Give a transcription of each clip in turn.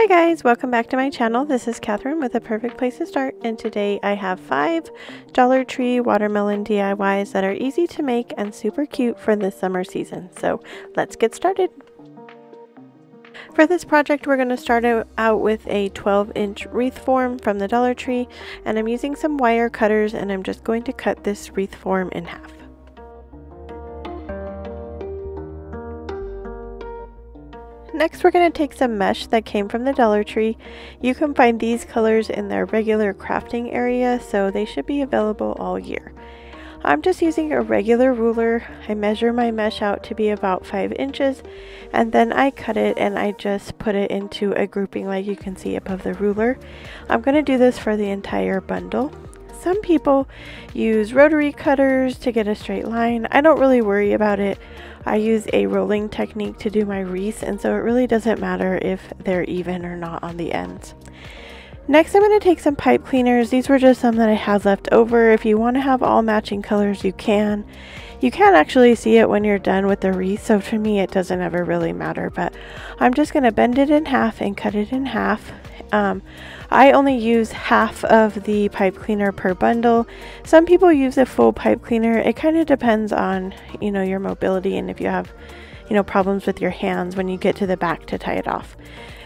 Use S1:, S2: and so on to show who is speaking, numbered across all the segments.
S1: Hi guys, welcome back to my channel. This is Catherine with a perfect place to start and today I have five Dollar Tree watermelon DIYs that are easy to make and super cute for the summer season. So let's get started. For this project we're going to start out with a 12 inch wreath form from the Dollar Tree and I'm using some wire cutters and I'm just going to cut this wreath form in half. Next we're going to take some mesh that came from the Dollar Tree. You can find these colors in their regular crafting area so they should be available all year. I'm just using a regular ruler. I measure my mesh out to be about 5 inches and then I cut it and I just put it into a grouping like you can see above the ruler. I'm going to do this for the entire bundle. Some people use rotary cutters to get a straight line. I don't really worry about it. I use a rolling technique to do my wreaths and so it really doesn't matter if they're even or not on the ends. Next I'm going to take some pipe cleaners. These were just some that I had left over. If you want to have all matching colors you can. You can actually see it when you're done with the wreath so for me it doesn't ever really matter but I'm just going to bend it in half and cut it in half um, I only use half of the pipe cleaner per bundle. Some people use a full pipe cleaner. It kind of depends on, you know, your mobility and if you have, you know, problems with your hands when you get to the back to tie it off.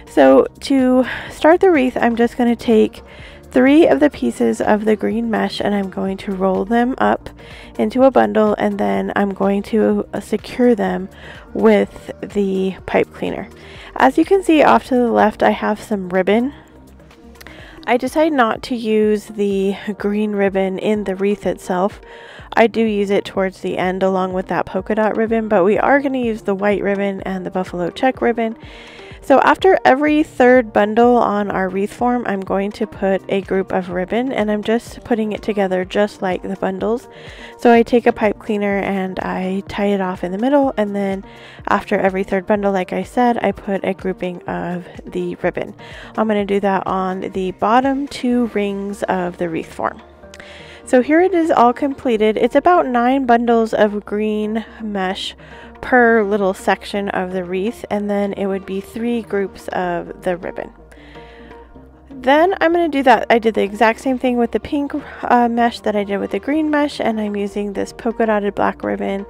S1: So to start the wreath, I'm just going to take three of the pieces of the green mesh and I'm going to roll them up into a bundle and then I'm going to uh, secure them with the pipe cleaner. As you can see off to the left I have some ribbon. I decided not to use the green ribbon in the wreath itself. I do use it towards the end along with that polka dot ribbon but we are going to use the white ribbon and the buffalo check ribbon so after every third bundle on our wreath form, I'm going to put a group of ribbon and I'm just putting it together just like the bundles. So I take a pipe cleaner and I tie it off in the middle and then after every third bundle, like I said, I put a grouping of the ribbon. I'm going to do that on the bottom two rings of the wreath form. So here it is all completed. It's about nine bundles of green mesh per little section of the wreath and then it would be three groups of the ribbon. Then I'm going to do that. I did the exact same thing with the pink uh, mesh that I did with the green mesh and I'm using this polka dotted black ribbon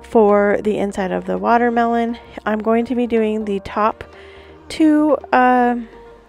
S1: for the inside of the watermelon. I'm going to be doing the top two uh,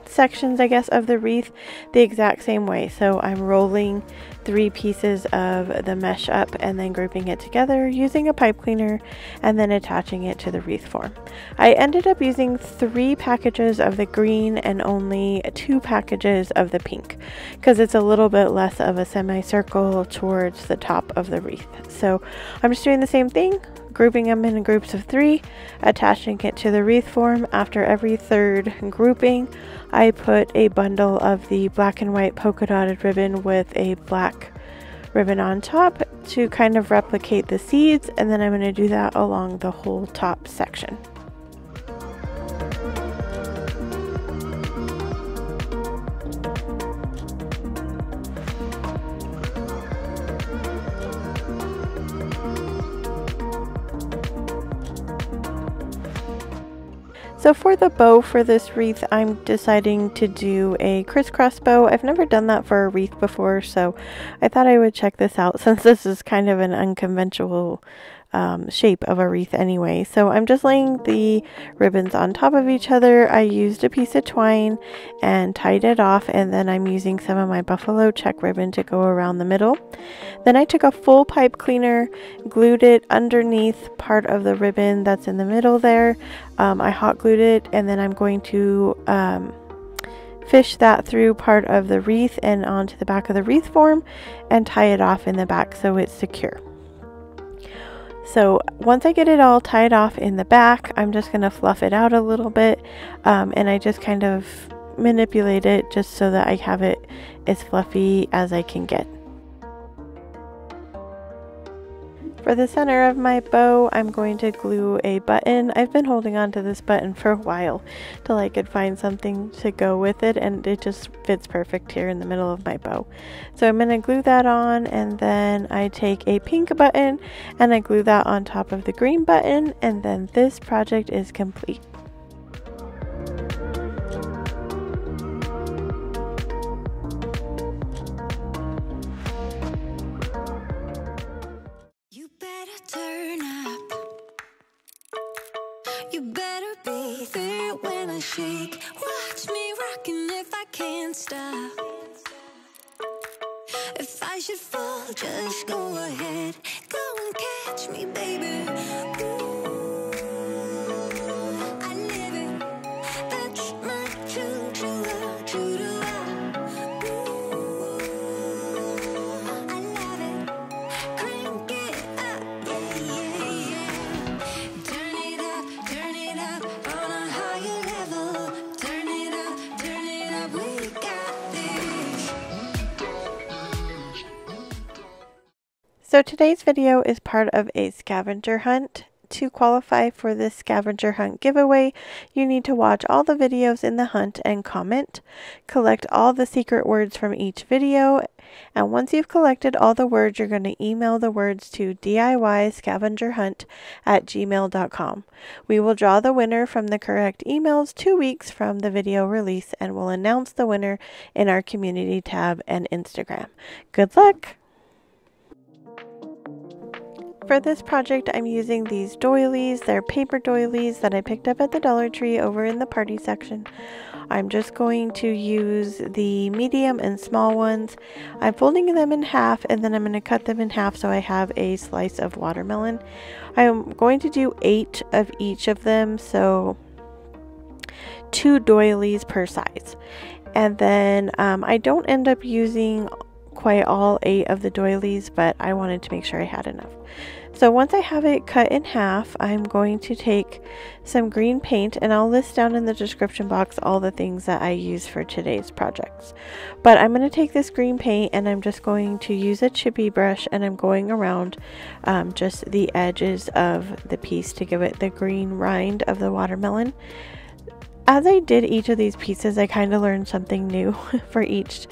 S1: sections, I guess, of the wreath the exact same way. So I'm rolling three pieces of the mesh up and then grouping it together using a pipe cleaner and then attaching it to the wreath form. I ended up using three packages of the green and only two packages of the pink because it's a little bit less of a semicircle towards the top of the wreath. So I'm just doing the same thing, grouping them in groups of three, attaching it to the wreath form. After every third grouping, I put a bundle of the black and white polka dotted ribbon with a black ribbon on top to kind of replicate the seeds and then I'm going to do that along the whole top section. So for the bow for this wreath, I'm deciding to do a crisscross bow. I've never done that for a wreath before, so I thought I would check this out since this is kind of an unconventional um, shape of a wreath anyway. So I'm just laying the ribbons on top of each other. I used a piece of twine and tied it off and then I'm using some of my buffalo check ribbon to go around the middle. Then I took a full pipe cleaner, glued it underneath part of the ribbon that's in the middle there. Um, I hot glued it and then I'm going to um, fish that through part of the wreath and onto the back of the wreath form and tie it off in the back so it's secure. So once I get it all tied off in the back, I'm just going to fluff it out a little bit um, and I just kind of manipulate it just so that I have it as fluffy as I can get. For the center of my bow, I'm going to glue a button. I've been holding on to this button for a while till I could find something to go with it and it just fits perfect here in the middle of my bow. So I'm going to glue that on and then I take a pink button and I glue that on top of the green button and then this project is complete. So today's video is part of a scavenger hunt. To qualify for this scavenger hunt giveaway, you need to watch all the videos in the hunt and comment, collect all the secret words from each video, and once you've collected all the words, you're going to email the words to DIYscavengerhunt at gmail.com. We will draw the winner from the correct emails two weeks from the video release and will announce the winner in our community tab and Instagram. Good luck! For this project, I'm using these doilies. They're paper doilies that I picked up at the Dollar Tree over in the party section. I'm just going to use the medium and small ones. I'm folding them in half and then I'm going to cut them in half so I have a slice of watermelon. I'm going to do eight of each of them, so two doilies per size. And then um, I don't end up using quite all eight of the doilies, but I wanted to make sure I had enough. So once I have it cut in half, I'm going to take some green paint and I'll list down in the description box all the things that I use for today's projects. But I'm going to take this green paint and I'm just going to use a chippy brush and I'm going around um, just the edges of the piece to give it the green rind of the watermelon as I did each of these pieces, I kind of learned something new for each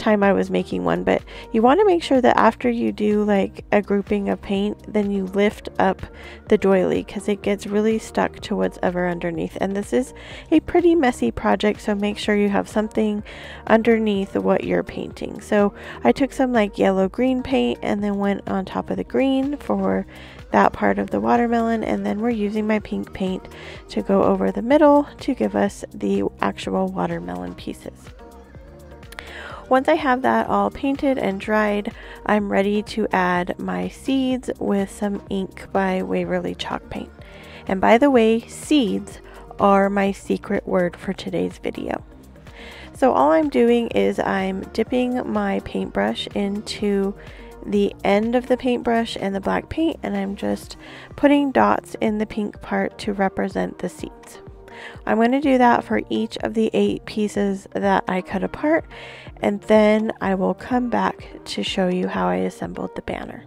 S1: time I was making one. But you want to make sure that after you do like a grouping of paint, then you lift up the doily because it gets really stuck to what's ever underneath. And this is a pretty messy project, so make sure you have something underneath what you're painting. So I took some like yellow green paint and then went on top of the green for that part of the watermelon and then we're using my pink paint to go over the middle to give us the actual watermelon pieces. Once I have that all painted and dried, I'm ready to add my seeds with some ink by Waverly Chalk Paint. And by the way, seeds are my secret word for today's video. So all I'm doing is I'm dipping my paintbrush into the end of the paintbrush and the black paint and I'm just putting dots in the pink part to represent the seeds. I'm going to do that for each of the eight pieces that I cut apart and then I will come back to show you how I assembled the banner.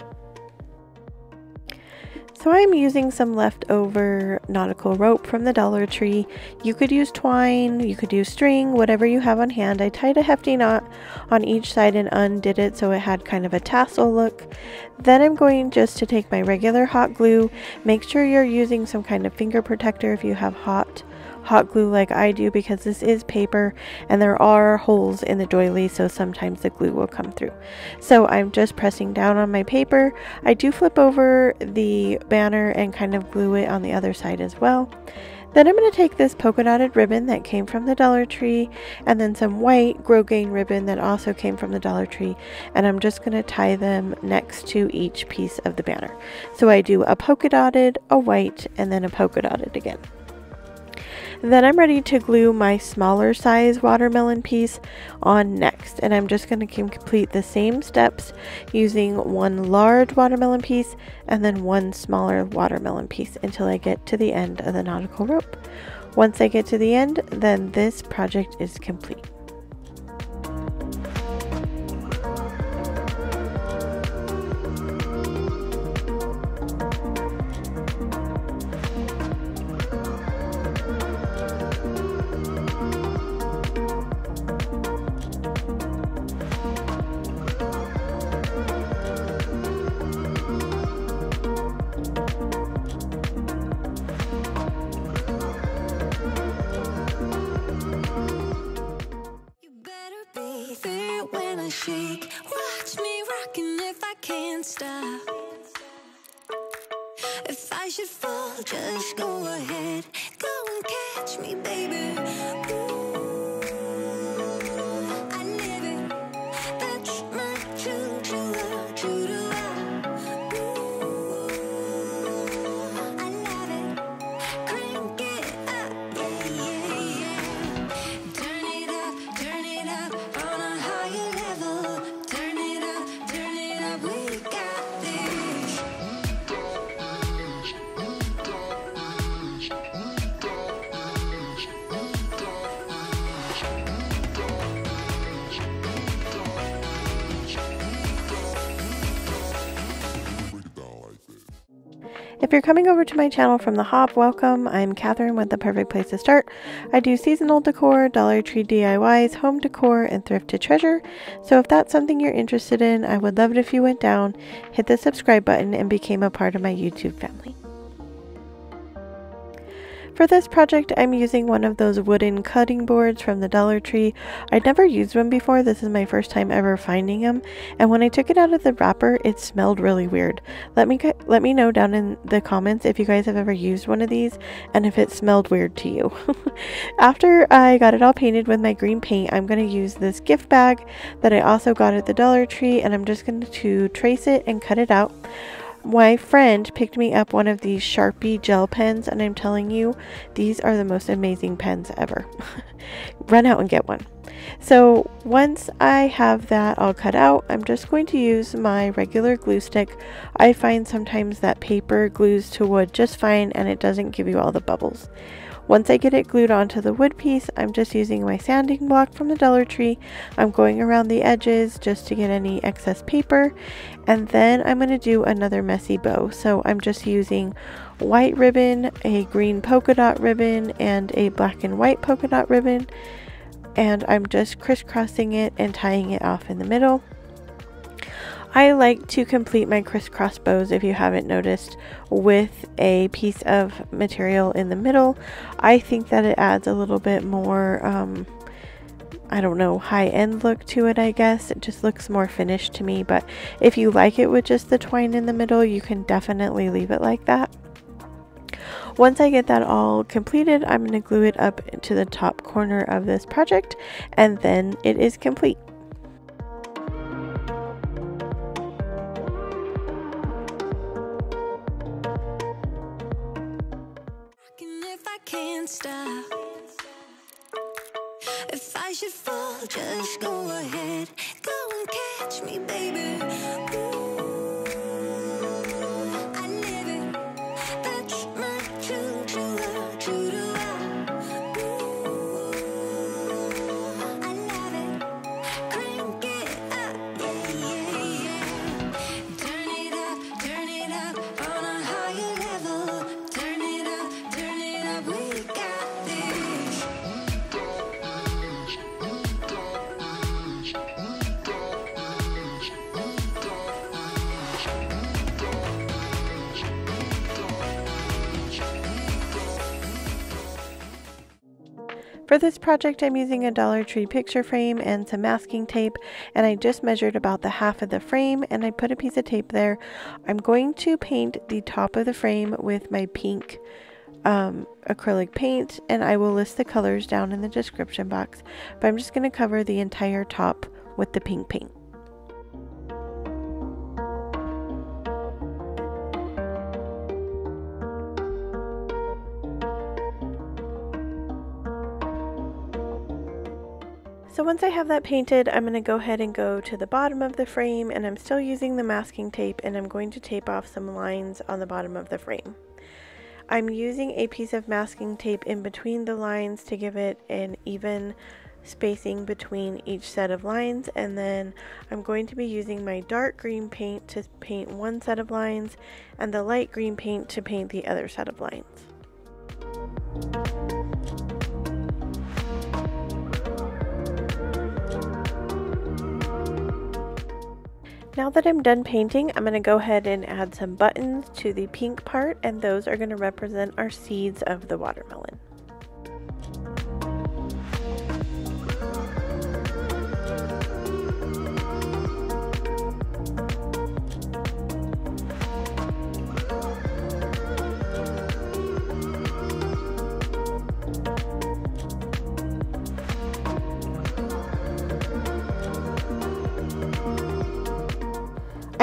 S1: So I'm using some leftover nautical rope from the Dollar Tree. You could use twine, you could use string, whatever you have on hand. I tied a hefty knot on each side and undid it so it had kind of a tassel look. Then I'm going just to take my regular hot glue. Make sure you're using some kind of finger protector if you have hot hot glue like I do because this is paper and there are holes in the doily so sometimes the glue will come through. So I'm just pressing down on my paper. I do flip over the banner and kind of glue it on the other side as well. Then I'm going to take this polka dotted ribbon that came from the Dollar Tree and then some white grosgrain ribbon that also came from the Dollar Tree and I'm just going to tie them next to each piece of the banner. So I do a polka dotted, a white, and then a polka dotted again. Then I'm ready to glue my smaller size watermelon piece on next. And I'm just going to complete the same steps using one large watermelon piece and then one smaller watermelon piece until I get to the end of the nautical rope. Once I get to the end, then this project is complete.
S2: Just go ahead.
S1: You're coming over to my channel from the hop, welcome. I'm Catherine with The Perfect Place to Start. I do seasonal decor, Dollar Tree DIYs, home decor, and thrift to treasure. So if that's something you're interested in, I would love it if you went down, hit the subscribe button, and became a part of my YouTube family. For this project, I'm using one of those wooden cutting boards from the Dollar Tree. I'd never used one before, this is my first time ever finding them, and when I took it out of the wrapper, it smelled really weird. Let me let me know down in the comments if you guys have ever used one of these, and if it smelled weird to you. After I got it all painted with my green paint, I'm going to use this gift bag that I also got at the Dollar Tree, and I'm just going to trace it and cut it out my friend picked me up one of these Sharpie gel pens, and I'm telling you, these are the most amazing pens ever. Run out and get one. So once I have that all cut out, I'm just going to use my regular glue stick. I find sometimes that paper glues to wood just fine and it doesn't give you all the bubbles. Once I get it glued onto the wood piece, I'm just using my sanding block from the Dollar Tree. I'm going around the edges just to get any excess paper. And then I'm going to do another messy bow. So I'm just using white ribbon, a green polka dot ribbon, and a black and white polka dot ribbon. And I'm just crisscrossing it and tying it off in the middle. I like to complete my crisscross bows, if you haven't noticed, with a piece of material in the middle. I think that it adds a little bit more, um, I don't know, high-end look to it, I guess. It just looks more finished to me, but if you like it with just the twine in the middle, you can definitely leave it like that. Once I get that all completed, I'm going to glue it up to the top corner of this project, and then it is complete.
S2: If I should fall, just go ahead. Go and catch me, baby.
S1: For this project, I'm using a Dollar Tree picture frame and some masking tape, and I just measured about the half of the frame, and I put a piece of tape there. I'm going to paint the top of the frame with my pink um, acrylic paint, and I will list the colors down in the description box, but I'm just going to cover the entire top with the pink paint. So once I have that painted, I'm going to go ahead and go to the bottom of the frame and I'm still using the masking tape and I'm going to tape off some lines on the bottom of the frame. I'm using a piece of masking tape in between the lines to give it an even spacing between each set of lines and then I'm going to be using my dark green paint to paint one set of lines and the light green paint to paint the other set of lines. Now that I'm done painting, I'm going to go ahead and add some buttons to the pink part and those are going to represent our seeds of the watermelon.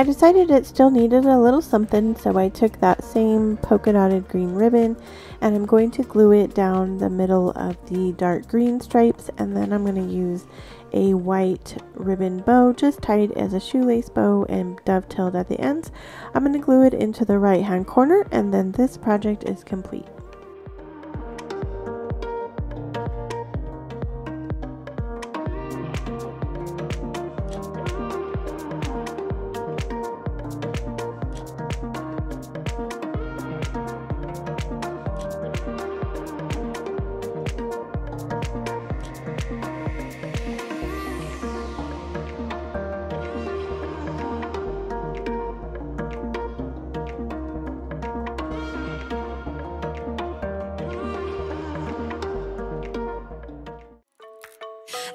S1: I decided it still needed a little something, so I took that same polka dotted green ribbon and I'm going to glue it down the middle of the dark green stripes and then I'm going to use a white ribbon bow just tied as a shoelace bow and dovetailed at the ends. I'm going to glue it into the right hand corner and then this project is complete.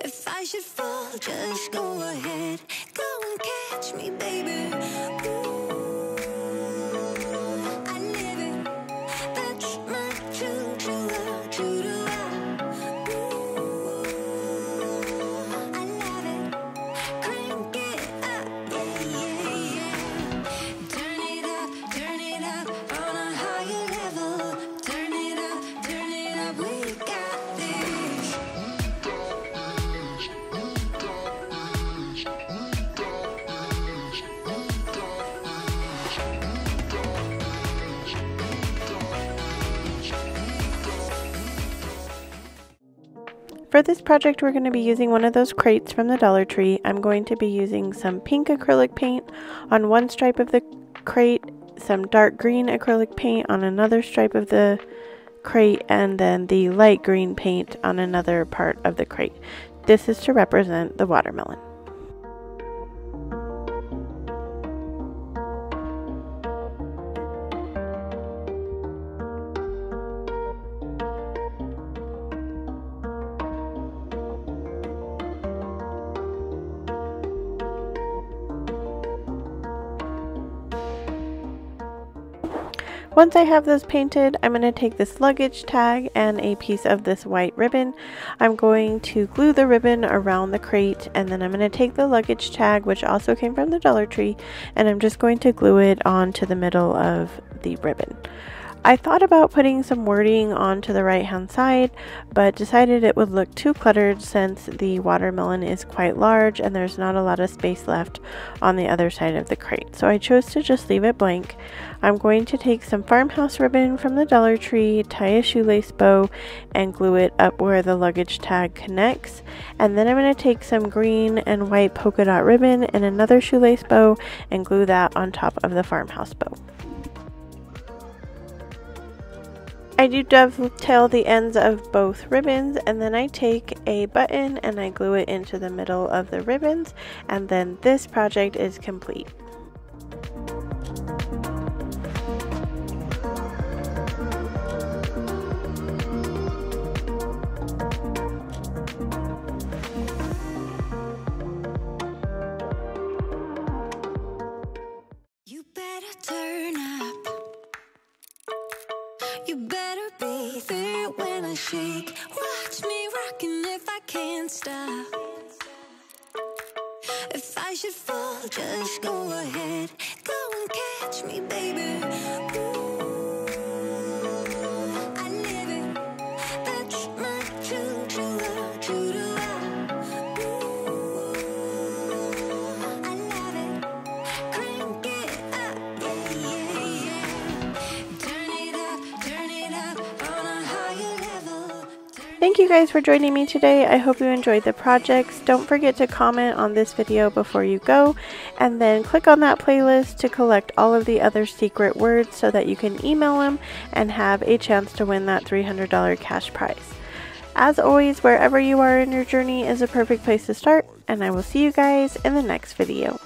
S2: If I should fall, just go ahead. Go and catch me, baby.
S1: For this project, we're going to be using one of those crates from the Dollar Tree. I'm going to be using some pink acrylic paint on one stripe of the crate, some dark green acrylic paint on another stripe of the crate, and then the light green paint on another part of the crate. This is to represent the watermelon. Once I have those painted, I'm going to take this luggage tag and a piece of this white ribbon. I'm going to glue the ribbon around the crate and then I'm going to take the luggage tag, which also came from the Dollar Tree, and I'm just going to glue it onto the middle of the ribbon. I thought about putting some wording onto the right hand side, but decided it would look too cluttered since the watermelon is quite large and there's not a lot of space left on the other side of the crate. So I chose to just leave it blank. I'm going to take some farmhouse ribbon from the Dollar Tree, tie a shoelace bow, and glue it up where the luggage tag connects. And then I'm going to take some green and white polka dot ribbon and another shoelace bow and glue that on top of the farmhouse bow. I do dovetail the ends of both ribbons and then I take a button and I glue it into the middle of the ribbons and then this project is complete.
S2: You better turn up. You better be shake. Watch me rocking if I can't stop. If I should fall, just go ahead. Go and catch me, baby.
S1: Thank you guys for joining me today. I hope you enjoyed the projects. Don't forget to comment on this video before you go and then click on that playlist to collect all of the other secret words so that you can email them and have a chance to win that $300 cash prize. As always, wherever you are in your journey is a perfect place to start, and I will see you guys in the next video.